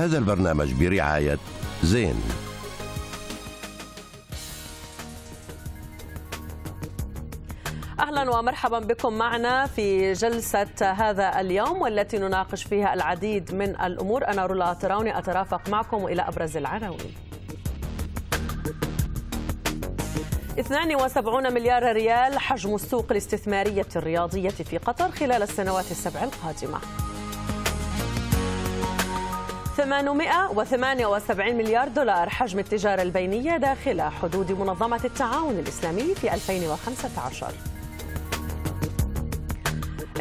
هذا البرنامج برعاية زين. أهلا ومرحبا بكم معنا في جلسة هذا اليوم والتي نناقش فيها العديد من الأمور. أنا رولا تراوني أترافق معكم إلى أبرز العناوين. 72 مليار ريال حجم السوق الاستثمارية الرياضية في قطر خلال السنوات السبع القادمة. 878 مليار دولار حجم التجارة البينية داخل حدود منظمة التعاون الإسلامي في 2015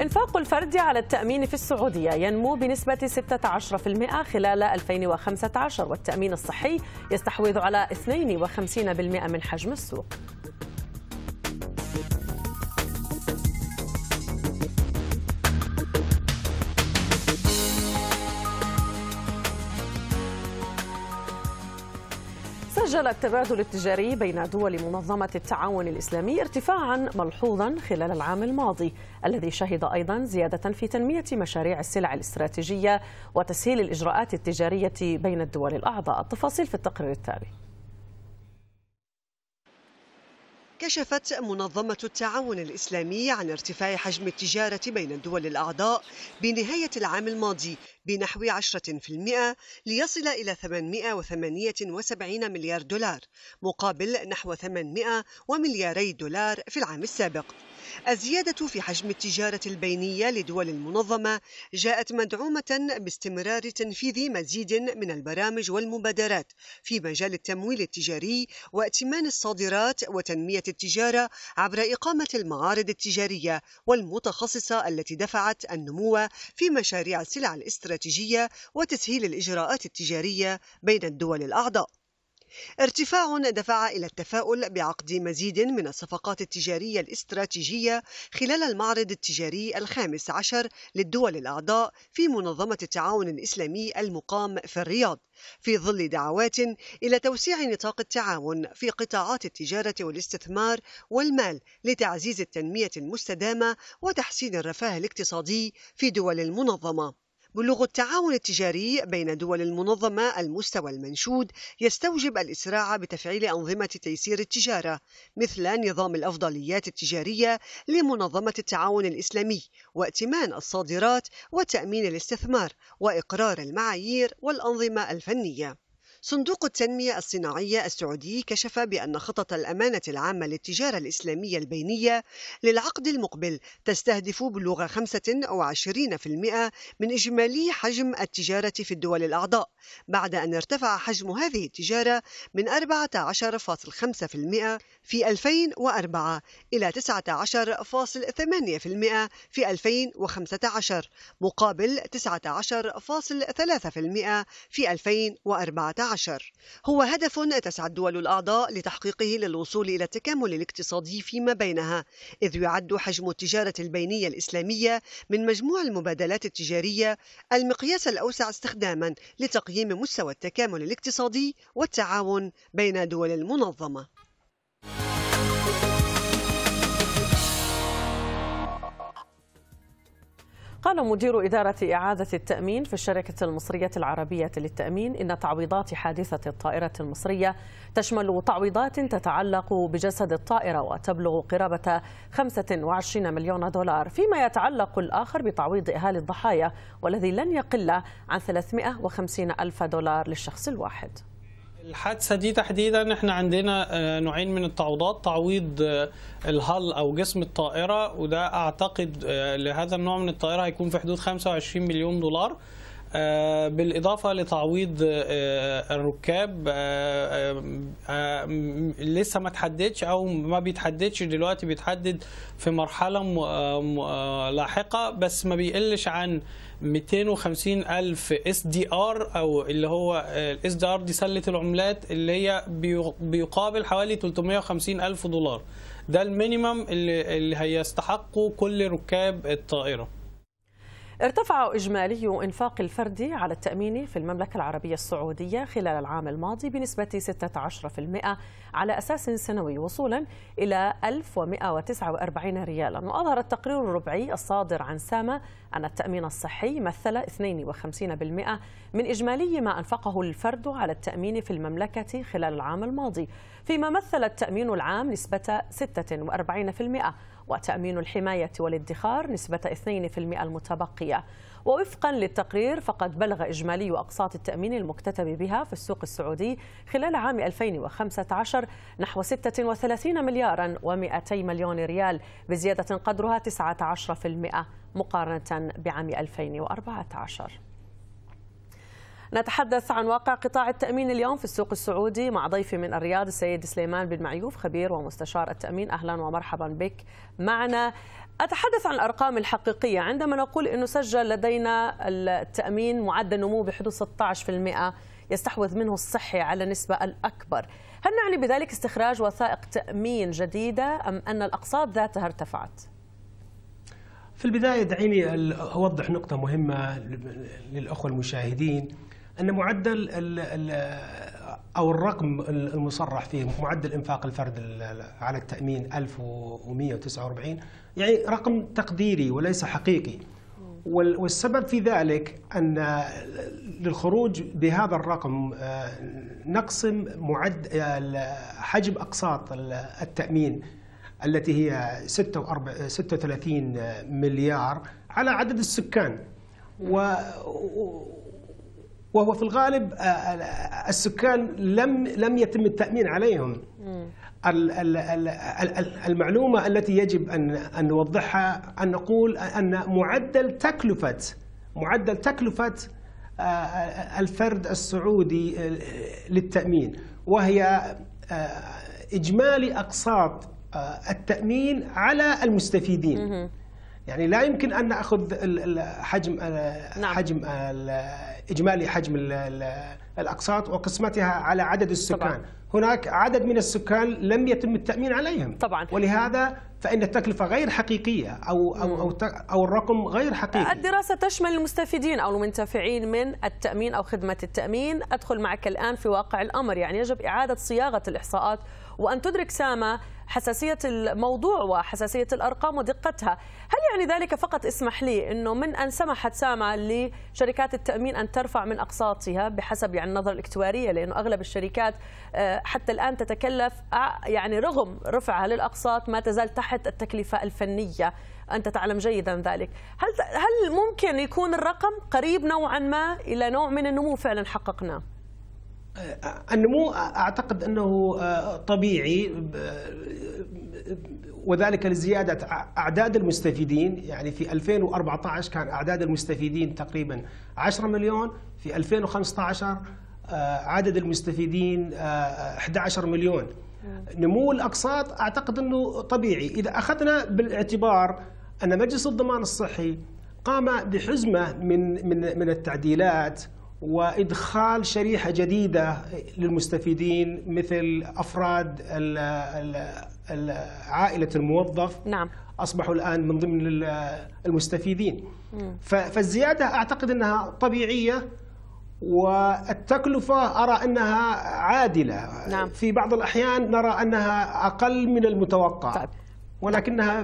إنفاق الفرد على التأمين في السعودية ينمو بنسبة 16% خلال 2015 والتأمين الصحي يستحوذ على 52% من حجم السوق. سجل التبادل التجاري بين دول منظمة التعاون الإسلامي ارتفاعا ملحوظا خلال العام الماضي الذي شهد أيضا زيادة في تنمية مشاريع السلع الاستراتيجية وتسهيل الإجراءات التجارية بين الدول الأعضاء. التفاصيل في التقرير التالي. كشفت منظمة التعاون الإسلامي عن ارتفاع حجم التجارة بين الدول الأعضاء بنهاية العام الماضي بنحو 10% ليصل إلى 878 مليار دولار مقابل نحو 800 وملياري دولار في العام السابق. الزيادة في حجم التجارة البينية لدول المنظمة جاءت مدعومة باستمرار تنفيذ مزيد من البرامج والمبادرات في مجال التمويل التجاري وائتمان الصادرات وتنمية التجارة عبر إقامة المعارض التجارية والمتخصصة التي دفعت النمو في مشاريع السلع الاستراتيجية وتسهيل الإجراءات التجارية بين الدول الأعضاء. ارتفاع دفع إلى التفاؤل بعقد مزيد من الصفقات التجارية الاستراتيجية خلال المعرض التجاري الخامس عشر للدول الأعضاء في منظمة التعاون الإسلامي المقام في الرياض في ظل دعوات إلى توسيع نطاق التعاون في قطاعات التجارة والاستثمار والمال لتعزيز التنمية المستدامة وتحسين الرفاه الاقتصادي في دول المنظمة. بلوغ التعاون التجاري بين دول المنظمة المستوى المنشود يستوجب الإسراع بتفعيل أنظمة تيسير التجارة مثل نظام الأفضليات التجارية لمنظمة التعاون الإسلامي وائتمان الصادرات وتأمين الاستثمار وإقرار المعايير والأنظمة الفنية. صندوق التنمية الصناعية السعودي كشف بأن خطط الأمانة العامة للتجارة الإسلامية البينية للعقد المقبل تستهدف بلوغ 25% من إجمالي حجم التجارة في الدول الأعضاء بعد أن ارتفع حجم هذه التجارة من 14.5% في 2004 إلى 19.8% في 2015 مقابل 19.3% في 2014 عشر. هو هدف تسعى الدول الأعضاء لتحقيقه للوصول إلى التكامل الاقتصادي فيما بينها إذ يعد حجم التجارة البينية الإسلامية من مجموع المبادلات التجارية المقياس الأوسع استخداما لتقييم مستوى التكامل الاقتصادي والتعاون بين دول المنظمة. قال مدير إدارة إعادة التأمين في الشركة المصرية العربية للتأمين إن تعويضات حادثة الطائرة المصرية تشمل تعويضات تتعلق بجسد الطائرة وتبلغ قرابة 25 مليون دولار فيما يتعلق الآخر بتعويض أهالي الضحايا والذي لن يقل عن 350 ألف دولار للشخص الواحد. الحادثة دي تحديدا إحنا عندنا نوعين من التعويضات تعويض ال hull أو جسم الطائرة وده أعتقد لهذا النوع من الطائرة هيكون في حدود 25 مليون دولار. بالإضافة لتعويض الركاب لسه ما تحددش أو ما بيتحددش دلوقتي بيتحدد في مرحلة لاحقة بس ما بيقلش عن 250 ألف SDR أو اللي هو ال SDR دي سلة العملات اللي هي بيقابل حوالي 350 ألف دولار. ده المينيمم اللي, اللي هيستحقه كل ركاب الطائرة. ارتفع إجمالي إنفاق الفرد على التأمين في المملكة العربية السعودية خلال العام الماضي بنسبة 16% على أساس سنوي وصولا إلى 1149 ريالا. وأظهر التقرير الربعي الصادر عن سامة أن التأمين الصحي مثل 52% من إجمالي ما أنفقه الفرد على التأمين في المملكة خلال العام الماضي فيما مثل التأمين العام نسبة 46% وتأمين الحماية والادخار نسبة 2% المتبقية. ووفقا للتقرير فقد بلغ إجمالي أقساط التأمين المكتتب بها في السوق السعودي خلال عام 2015 نحو 36 مليارا و200 مليون ريال بزيادة قدرها 19% مقارنة بعام 2014 نتحدث عن واقع قطاع التأمين اليوم في السوق السعودي مع ضيفي من الرياض السيد سليمان بن معيوف خبير ومستشار التأمين. أهلا ومرحبا بك معنا. أتحدث عن الأرقام الحقيقية. عندما نقول أنه سجل لدينا التأمين معدل نمو بحدود 16% يستحوذ منه الصحي على النسبة الأكبر. هل نعني بذلك استخراج وثائق تأمين جديدة أم أن الأقساط ذاتها ارتفعت؟ في البداية دعيني أوضح نقطة مهمة للأخوة المشاهدين. أن معدل أو الرقم المصرح فيه معدل إنفاق الفرد على التأمين 1149 يعني رقم تقديري وليس حقيقي. والسبب في ذلك أن للخروج بهذا الرقم آه، نقسم معد حجم أقساط التأمين التي هي 36 مليار على عدد السكان. و وهو في الغالب آه، آه، السكان لم لم يتم التأمين عليهم. المعلومة التي يجب أن أن نوضحها أن نقول أن معدل تكلفة معدل تكلفة آه، الفرد السعودي للتأمين وهي إجمالي أقساط التأمين على المستفيدين. يعني لا يمكن أن نأخذ حجم نعم. حجم إجمالي حجم الأقساط وقسمتها على عدد السكان. طبعا. هناك عدد من السكان لم يتم التأمين عليهم. طبعا. ولهذا فإن التكلفة غير حقيقية أو أو أو, أو الرقم غير حقيقي. الدراسة تشمل المستفيدين أو المنتفعين من التأمين أو خدمة التأمين. أدخل معك الآن في واقع الأمر. يعني يجب إعادة صياغة الإحصاءات وأن تدرك سامة حساسية الموضوع وحساسية الأرقام ودقتها. هل يعني ذلك فقط اسمح لي أنه من أن سمحت سامة لشركات التأمين أن ترفع من أقساطها بحسب يعني النظرة الاكتوارية؟ لأنه أغلب الشركات آه، حتى الآن تتكلف يعني رغم رفعها للأقساط ما تزال تحت التكلفة الفنية. أنت تعلم جيدا ذلك. هل هل ممكن يكون الرقم قريب نوعا ما إلى نوع من النمو فعلا حققناه؟ النمو أعتقد أنه آه، طبيعي وذلك لزيادة أعداد المستفيدين. يعني في 2014 كان أعداد المستفيدين تقريبا 10 مليون. في 2015 آه، عدد المستفيدين 11 آه، مليون. نمو الأقساط أعتقد أنه طبيعي. إذا أخذنا بالاعتبار أن مجلس الضمان الصحي قام بحزمة من من من التعديلات وإدخال شريحة جديدة للمستفيدين مثل أفراد عائلة الموظف نعم أصبحوا الآن من ضمن المستفيدين فالزيادة أعتقد أنها طبيعية والتكلفة أرى أنها عادلة نعم. في بعض الأحيان نرى أنها أقل من المتوقع طيب. ولكنها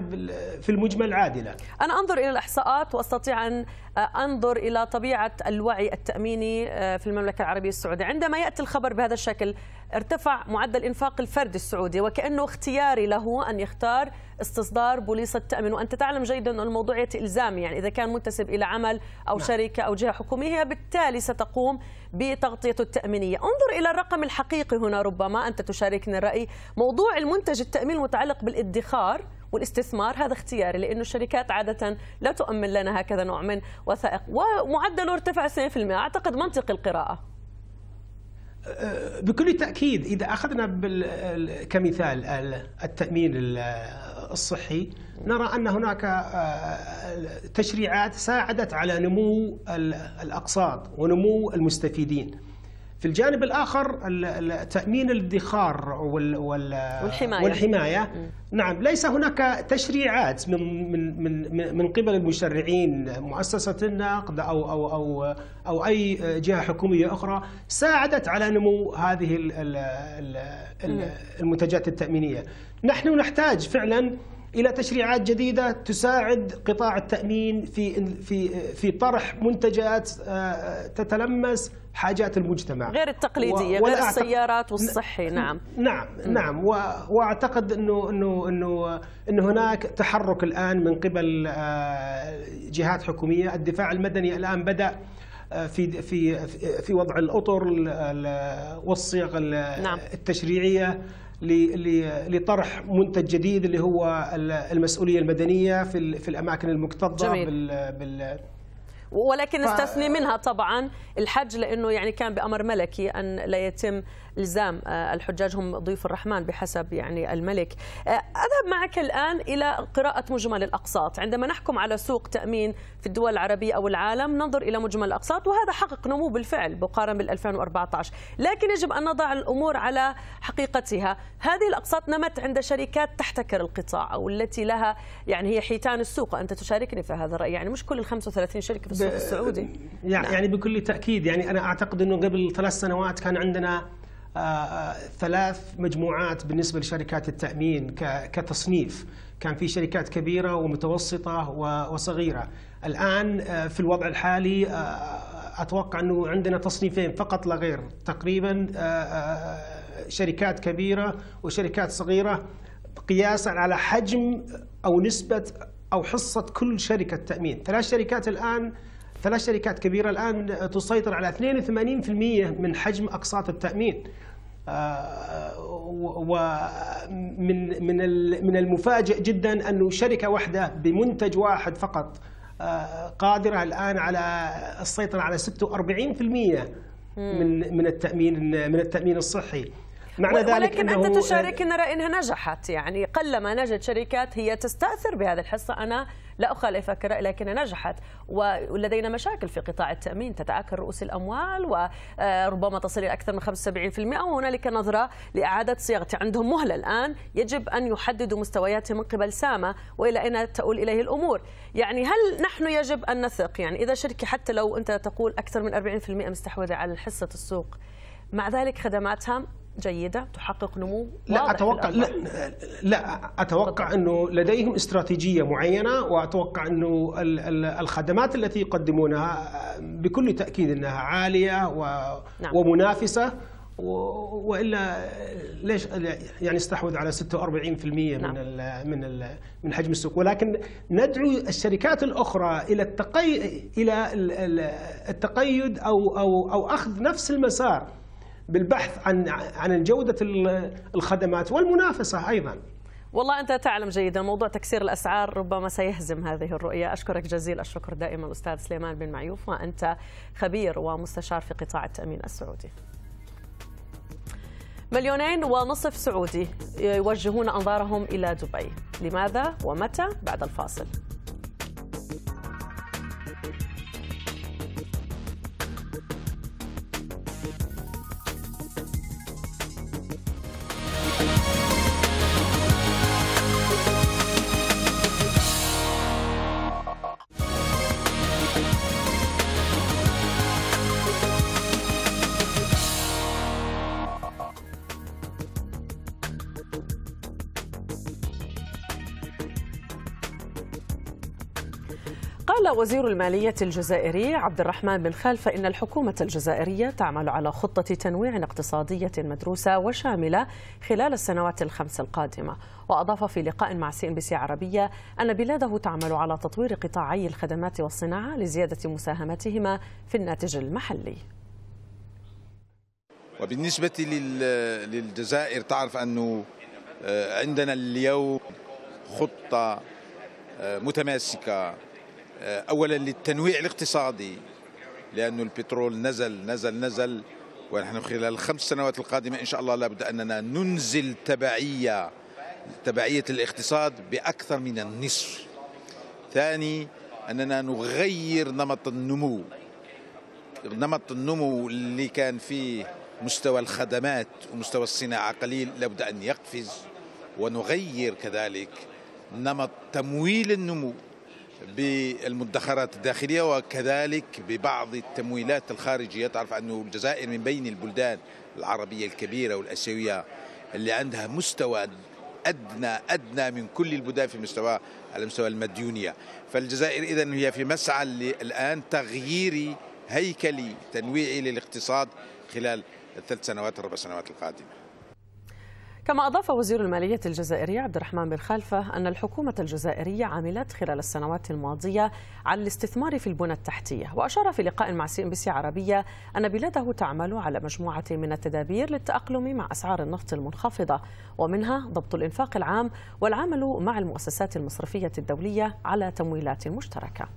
في المجمل عادلة. أنا أنظر إلى الإحصاءات وأستطيع أن أنظر إلى طبيعة الوعي التأميني آه، في المملكة العربية السعودية، عندما يأتي الخبر بهذا الشكل ارتفع معدل إنفاق الفرد السعودي وكأنه اختياري له أن يختار استصدار بوليصة التأمين. وأنت تعلم جيدا أن الموضوع يأتي إلزامي يعني إذا كان منتسب إلى عمل أو نعم. شركة أو جهة حكومية هي بالتالي ستقوم بتغطيته التأمينية، انظر إلى الرقم الحقيقي هنا ربما أنت تشاركني الرأي، موضوع المنتج التأمين المتعلق بالادخار والاستثمار هذا اختياري لأنه الشركات عادة لا تؤمن لنا هكذا نوع من وثائق ومعدله ارتفع 2% أعتقد منطقي القراءة. بكل تأكيد إذا أخذنا كمثال التأمين الصحي نرى أن هناك آه، تشريعات ساعدت على نمو الأقساط ونمو المستفيدين. في الجانب الآخر تأمين الادخار وال والحماية. والحماية. نعم ليس هناك تشريعات من من من من قبل المشرعين مؤسسة النقد أو أو أو أو أي جهة حكومية أخرى ساعدت على نمو هذه المنتجات التأمينية. نحن نحتاج فعلا إلى تشريعات جديدة تساعد قطاع التأمين في في في طرح منتجات آه، تتلمس حاجات المجتمع. غير التقليدية غير السيارات والصحي نعم. نعم نعم. وأعتقد انه انه انه انه هناك تحرك الآن من قبل آه، جهات حكومية. الدفاع المدني الآن بدأ آه، في في في وضع الأطر والصيغ نعم. التشريعية. لطرح منتج جديد اللي هو المسؤولية المدنية في في الأماكن المكتظة جميل. بال, بال ولكن استثني منها طبعا الحج لأنه يعني كان بأمر ملكي أن لا يتم إلزام آه، الحجاج هم ضيوف الرحمن بحسب يعني الملك. آه، أذهب معك الآن إلى قراءة مجمل الأقساط. عندما نحكم على سوق تأمين في الدول العربية أو العالم ننظر إلى مجمل الأقساط وهذا حقق نمو بالفعل مقارنه بال 2014 لكن يجب أن نضع الأمور على حقيقتها. هذه الأقساط نمت عند شركات تحتكر القطاع أو التي لها يعني هي حيتان السوق. أنت تشاركني في هذا الرأي. يعني مش كل ال 35 شركة في السوق السعودي. يعني, نعم. يعني بكل تأكيد يعني أنا أعتقد إنه قبل ثلاث سنوات كان عندنا ثلاث مجموعات بالنسبة لشركات التأمين كتصنيف. كان في شركات كبيرة ومتوسطة وصغيرة. الآن آه، في الوضع الحالي أتوقع أنه عندنا تصنيفين فقط لا غير. تقريبا شركات كبيرة وشركات صغيرة. قياسا على حجم أو نسبة أو حصة كل شركة تأمين. ثلاث شركات الآن ثلاث شركات كبيرة الآن تسيطر على 82% من حجم أقساط التأمين. آه، ومن من من المفاجئ جدا انه شركة واحدة بمنتج واحد فقط آه، قادرة الآن على السيطرة على 46% من من التأمين من التأمين الصحي. معنى ذلك ولكن أنه أنت تشارك أن رأيها نجحت يعني قلما نجد شركات هي تستأثر بهذه الحصة. أنا لا أخالفك لكنها نجحت. ولدينا مشاكل في قطاع التأمين تتآكل رؤوس الأموال وربما تصل إلى أكثر من 75% وهنالك نظرة لإعادة صياغته عندهم مهلة الآن يجب أن يحددوا مستوياتهم من قبل سامة وإلى أين تؤول إليه الأمور. يعني هل نحن يجب أن نثق؟ يعني إذا شركة حتى لو أنت تقول أكثر من 40% مستحوذة على حصة السوق مع ذلك خدماتها جيدة تحقق نمو لا أتوقع لا, لا أتوقع إنه لديهم استراتيجية معينة وأتوقع إنه الخدمات التي يقدمونها بكل تأكيد إنها عالية و نعم. ومنافسة وإلا ليش يعني استحوذ على 46% من نعم. ال من ال من حجم السوق ولكن ندعو الشركات الأخرى إلى التقي إلى التقيد أو أو أو أخذ نفس المسار بالبحث عن عن جودة الخدمات والمنافسة أيضا. والله أنت تعلم جيدا موضوع تكسير الأسعار ربما سيهزم هذه الرؤية. أشكرك جزيل الشكر دائما أستاذ سليمان بن معيوف وأنت خبير ومستشار في قطاع التأمين السعودي. مليونين ونصف سعودي يوجهون أنظارهم إلى دبي. لماذا؟ ومتى؟ بعد الفاصل. قال وزير المالية الجزائري عبد الرحمن بن خلفة إن الحكومة الجزائرية تعمل على خطة تنويع اقتصادية مدروسة وشاملة خلال السنوات الخمس القادمة. وأضاف في لقاء مع سي إن بي سي عربية أن بلاده تعمل على تطوير قطاعي الخدمات والصناعة لزيادة مساهمتهما في الناتج المحلي. وبالنسبة للجزائر تعرف أنه آه، عندنا اليوم خطة آه، متماسكة. اولا للتنويع الاقتصادي لأنه البترول نزل نزل نزل ونحن خلال الخمس سنوات القادمة إن شاء الله لابد أننا ننزل تبعية تبعية الاقتصاد بأكثر من النصف. ثاني أننا نغير نمط النمو نمط النمو اللي كان فيه مستوى الخدمات ومستوى الصناعة قليل لابد أن يقفز ونغير كذلك نمط تمويل النمو بالمدخرات الداخلية وكذلك ببعض التمويلات الخارجية. تعرف أن الجزائر من بين البلدان العربية الكبيرة والأسيوية اللي عندها مستوى أدنى أدنى من كل البلدان في مستوى على مستوى المديونية. فالجزائر إذا هي في مسعى الآن تغيير هيكلي تنويعي للاقتصاد خلال الثلاث سنوات الأربع سنوات القادمة. كما أضاف وزير المالية الجزائري عبد الرحمن بن خلفة أن الحكومة الجزائرية عملت خلال السنوات الماضية على الاستثمار في البنى التحتية وأشار في لقاء مع سي إن بي سي عربية أن بلاده تعمل على مجموعة من التدابير للتأقلم مع أسعار النفط المنخفضة ومنها ضبط الإنفاق العام والعمل مع المؤسسات المصرفية الدولية على تمويلات مشتركة.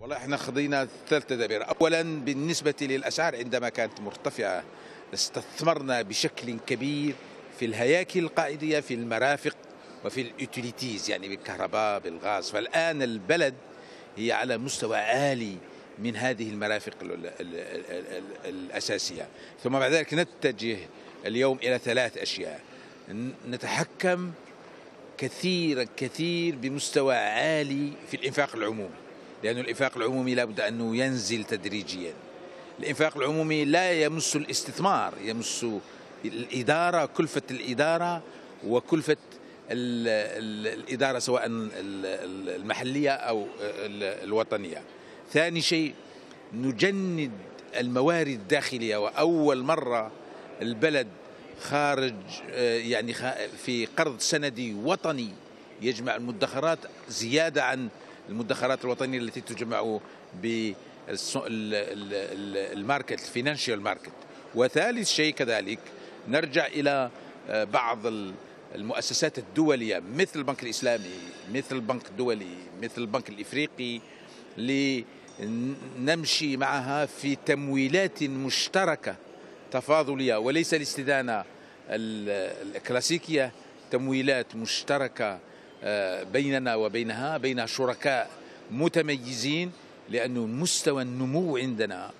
والله إحنا خضينا ثلاث تدابير. اولا بالنسبة للأسعار عندما كانت مرتفعة استثمرنا بشكل كبير في الهياكل القاعدية في المرافق وفي اليوتيليتيز يعني بالكهرباء بالغاز. فالآن البلد هي على مستوى عالي من هذه المرافق الأساسية. ثم بعد ذلك نتجه اليوم إلى ثلاث أشياء. نتحكم كثيرا كثير بمستوى عالي في الإنفاق العمومي. لأن الإنفاق العمومي لابد أنه ينزل تدريجيا. الإنفاق العمومي لا يمس الاستثمار يمس الإدارة كلفة الإدارة وكلفة الإدارة سواء المحلية أو الوطنية. ثاني شيء نجند الموارد الداخلية. وأول مرة البلد خارج يعني في قرض سندي وطني يجمع المدخرات زيادة عن المدخرات الوطنية التي تجمع بال market ال financial market. وثالث شيء كذلك نرجع إلى آه، بعض المؤسسات الدولية مثل البنك الإسلامي مثل البنك الدولي مثل البنك الإفريقي لنمشي معها في تمويلات مشتركة تفاضلية وليس الاستدانة الكلاسيكية تمويلات مشتركة آه، بيننا وبينها بين شركاء متميزين لأنه مستوى النمو عندنا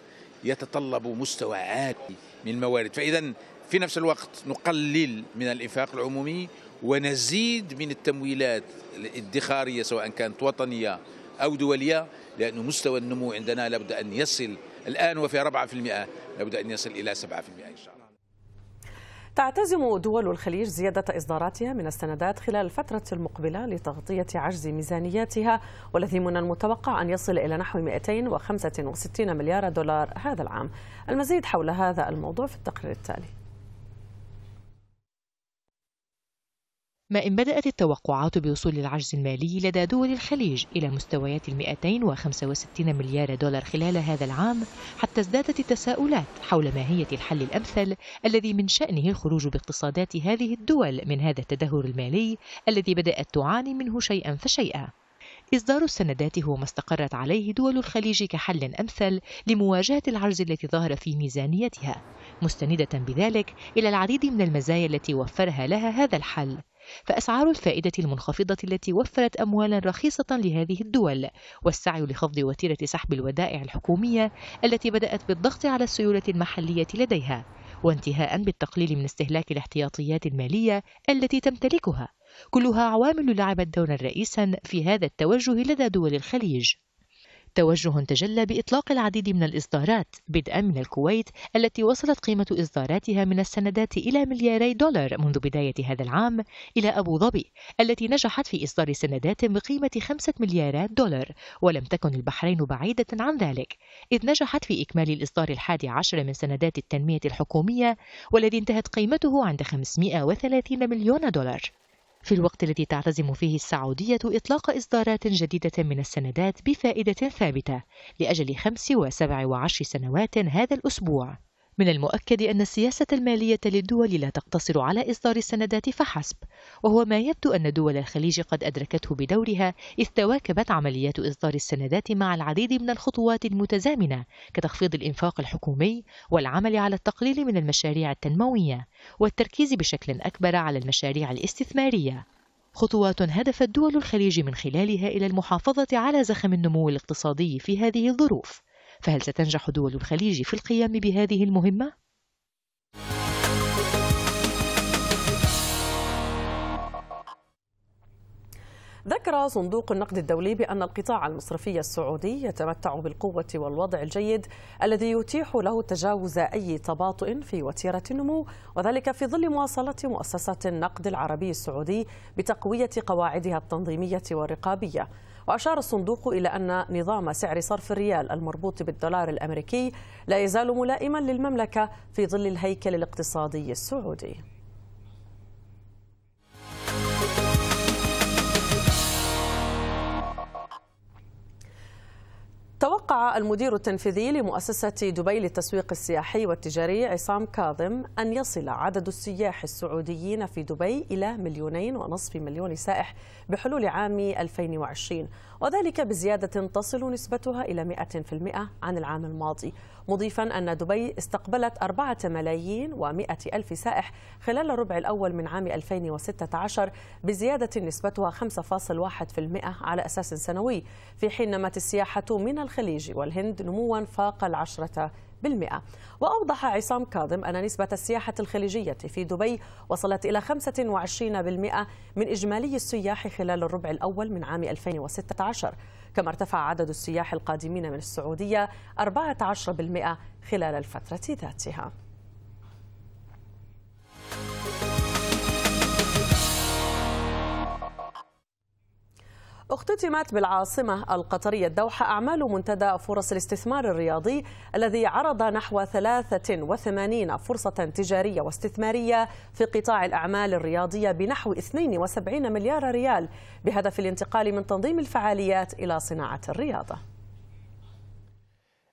يتطلب مستوى عالي من الموارد. فإذا في نفس الوقت نقلل من الإنفاق العمومي ونزيد من التمويلات الادخارية سواء كانت وطنية أو دولية لأن مستوى النمو عندنا لابد أن يصل الآن وفي 4% لابد أن يصل إلى 7% إن شاء الله. تعتزم دول الخليج زيادة إصداراتها من السندات خلال الفترة المقبلة لتغطية عجز ميزانياتها والذي من المتوقع أن يصل إلى نحو 265 مليار دولار هذا العام. المزيد حول هذا الموضوع في التقرير التالي. ما إن بدأت التوقعات بوصول العجز المالي لدى دول الخليج إلى مستويات ال 265 مليار دولار خلال هذا العام حتى ازدادت التساؤلات حول ماهية الحل الأمثل الذي من شأنه الخروج باقتصادات هذه الدول من هذا التدهور المالي الذي بدأت تعاني منه شيئا فشيئا. إصدار السندات هو ما استقرت عليه دول الخليج كحل أمثل لمواجهة العجز الذي ظهر في ميزانيتها مستندة بذلك إلى العديد من المزايا التي وفرها لها هذا الحل. فأسعار الفائدة المنخفضة التي وفرت أموالا رخيصة لهذه الدول والسعي لخفض وتيرة سحب الودائع الحكومية التي بدأت بالضغط على السيولة المحلية لديها وانتهاء بالتقليل من استهلاك الاحتياطيات المالية التي تمتلكها. كلها عوامل لعبت دورا رئيسا في هذا التوجه لدى دول الخليج. توجه تجلى بإطلاق العديد من الإصدارات بدءا من الكويت التي وصلت قيمة إصداراتها من السندات إلى ملياري دولار منذ بداية هذا العام إلى أبو ظبي التي نجحت في إصدار سندات بقيمة خمسة مليارات دولار ولم تكن البحرين بعيدة عن ذلك إذ نجحت في إكمال الإصدار الحادي عشر من سندات التنمية الحكومية والذي انتهت قيمته عند 530 مليون دولار. في الوقت الذي تعتزم فيه السعودية إطلاق إصدارات جديدة من السندات بفائدة ثابتة لأجل خمس وسبع وعشر سنوات هذا الأسبوع. من المؤكد أن السياسة المالية للدول لا تقتصر على إصدار السندات فحسب وهو ما يبدو أن دول الخليج قد أدركته بدورها إذ تواكبت عمليات إصدار السندات مع العديد من الخطوات المتزامنة كتخفيض الإنفاق الحكومي والعمل على التقليل من المشاريع التنموية والتركيز بشكل أكبر على المشاريع الاستثمارية. خطوات هدفت دول الخليج من خلالها إلى المحافظة على زخم النمو الاقتصادي في هذه الظروف. فهل ستنجح دول الخليج في القيام بهذه المهمة؟ ذكر صندوق النقد الدولي بأن القطاع المصرفي السعودي يتمتع بالقوة والوضع الجيد الذي يتيح له تجاوز أي تباطؤ في وتيرة النمو وذلك في ظل مواصلة مؤسسة النقد العربي السعودي بتقوية قواعدها التنظيمية والرقابية وأشار الصندوق إلى أن نظام سعر صرف الريال المربوط بالدولار الأمريكي لا يزال ملائما للمملكة في ظل الهيكل الاقتصادي السعودي. توقع المدير التنفيذي لمؤسسة دبي للتسويق السياحي والتجاري عصام كاظم أن يصل عدد السياح السعوديين في دبي إلى مليونين ونصف مليون سائح بحلول عام 2020 وذلك بزيادة تصل نسبتها إلى 100% عن العام الماضي. مضيفا أن دبي استقبلت أربعة ملايين ومائة ألف سائح خلال الربع الأول من عام 2016 بزيادة نسبتها 5.1% على أساس سنوي في حين نمت السياحة من الخليج والهند نموا فاق العشرة وأوضح عصام كاظم أن نسبة السياحة الخليجية في دبي وصلت إلى 25% من إجمالي السياح خلال الربع الأول من عام 2016 كما ارتفع عدد السياح القادمين من السعودية 14% خلال الفترة ذاتها. اختتمت بالعاصمة القطرية الدوحة أعمال منتدى فرص الاستثمار الرياضي الذي عرض نحو 83 فرصة تجارية واستثمارية في قطاع الأعمال الرياضية بنحو 72 مليار ريال بهدف الانتقال من تنظيم الفعاليات إلى صناعة الرياضة.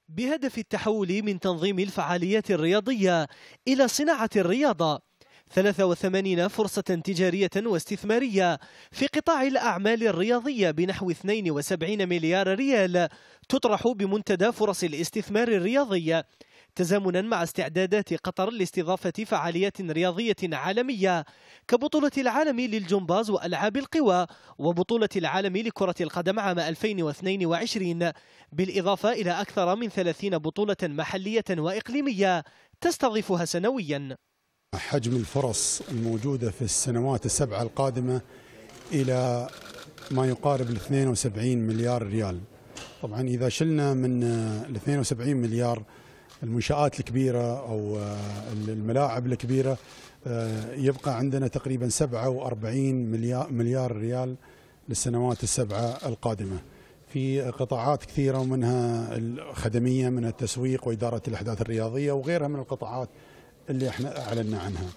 بهدف التحول من تنظيم الفعاليات الرياضية إلى صناعة الرياضة 83 فرصة تجارية واستثمارية في قطاع الأعمال الرياضية بنحو 72 مليار ريال تطرح بمنتدى فرص الاستثمار الرياضي تزامنا مع استعدادات قطر لاستضافة فعاليات رياضية عالمية كبطولة العالم للجمباز وألعاب القوى وبطولة العالم لكرة القدم عام 2022 بالإضافة إلى أكثر من 30 بطولة محلية وإقليمية تستضيفها سنويا. حجم الفرص الموجودة في السنوات السبعة القادمة إلى ما يقارب ال 72 مليار ريال. طبعا إذا شلنا من ال 72 مليار المنشآت الكبيرة أو الملاعب الكبيرة يبقى عندنا تقريبا 47 مليار, مليار ريال للسنوات السبعة القادمة. في قطاعات كثيرة ومنها الخدمية من التسويق وإدارة الأحداث الرياضية وغيرها من القطاعات اللي إحنا اعلنا عنها.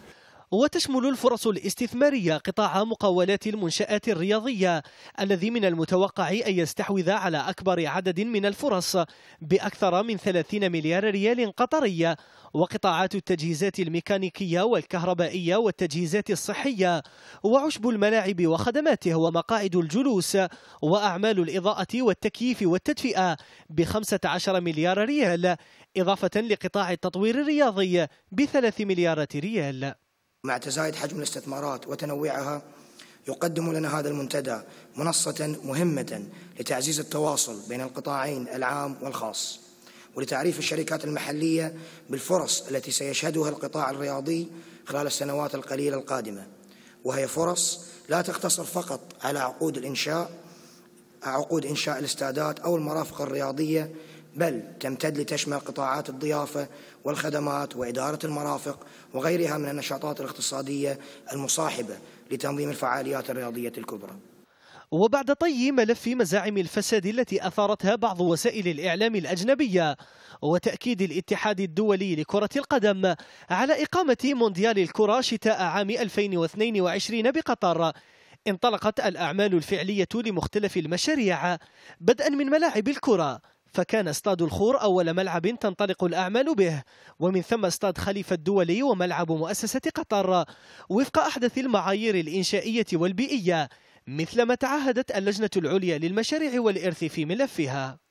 وتشمل الفرص الاستثمارية قطاع مقاولات المنشآت الرياضية الذي من المتوقع أن يستحوذ على أكبر عدد من الفرص بأكثر من 30 مليار ريال قطري. وقطاعات التجهيزات الميكانيكية والكهربائية والتجهيزات الصحية وعشب الملاعب وخدماته ومقاعد الجلوس وأعمال الإضاءة والتكييف والتدفئة ب 15 مليار ريال إضافة لقطاع التطوير الرياضي بثلاث مليارات ريال. مع تزايد حجم الاستثمارات وتنوعها يقدم لنا هذا المنتدى منصة مهمة لتعزيز التواصل بين القطاعين العام والخاص ولتعريف الشركات المحلية بالفرص التي سيشهدها القطاع الرياضي خلال السنوات القليلة القادمة. وهي فرص لا تقتصر فقط على عقود الإنشاء عقود إنشاء الاستادات أو المرافق الرياضية بل تمتد لتشمل قطاعات الضيافة والخدمات وإدارة المرافق وغيرها من النشاطات الاقتصادية المصاحبة لتنظيم الفعاليات الرياضية الكبرى. وبعد طي ملف مزاعم الفساد التي أثارتها بعض وسائل الإعلام الأجنبية وتأكيد الاتحاد الدولي لكرة القدم على إقامة مونديال الكرة شتاء عام 2022 بقطر انطلقت الأعمال الفعلية لمختلف المشاريع بدءا من ملاعب الكرة. فكان استاد الخور أول ملعب تنطلق الأعمال به ومن ثم استاد خليفة الدولي وملعب مؤسسة قطر. وفق أحدث المعايير الإنشائية والبيئية مثلما تعهدت اللجنة العليا للمشاريع والإرث في ملفها.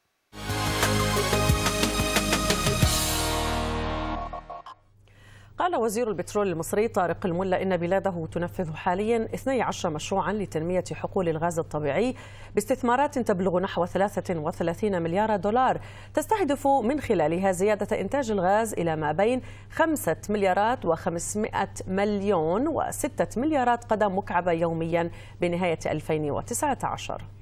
قال وزير البترول المصري طارق الملا إن بلاده تنفذ حاليا 12 مشروعا لتنمية حقول الغاز الطبيعي باستثمارات تبلغ نحو 33 مليار دولار تستهدف من خلالها زيادة إنتاج الغاز إلى ما بين 5 مليارات و500 مليون و6 مليارات قدم مكعبة يوميا بنهاية 2019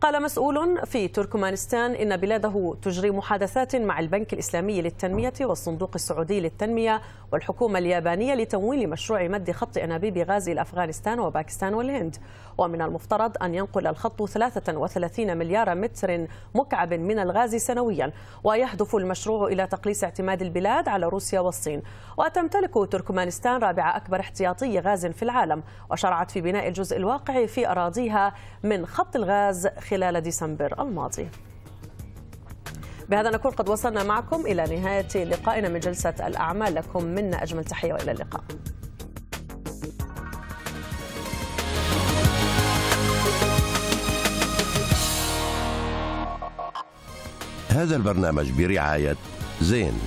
قال مسؤول في تركمانستان إن بلاده تجري محادثات مع البنك الإسلامي للتنمية والصندوق السعودي للتنمية والحكومة اليابانية لتمويل مشروع مد خط أنابيب غاز إلى أفغانستان وباكستان والهند. ومن المفترض أن ينقل الخط 33 مليار متر مكعب من الغاز سنويا ويهدف المشروع إلى تقليص اعتماد البلاد على روسيا والصين. وتمتلك تركمانستان رابع أكبر احتياطي غاز في العالم وشرعت في بناء الجزء الواقع في أراضيها من خط الغاز خلال ديسمبر الماضي. بهذا نكون قد وصلنا معكم إلى نهاية لقائنا من جلسة الأعمال. لكم منا أجمل تحية وإلى اللقاء. هذا البرنامج برعاية زين.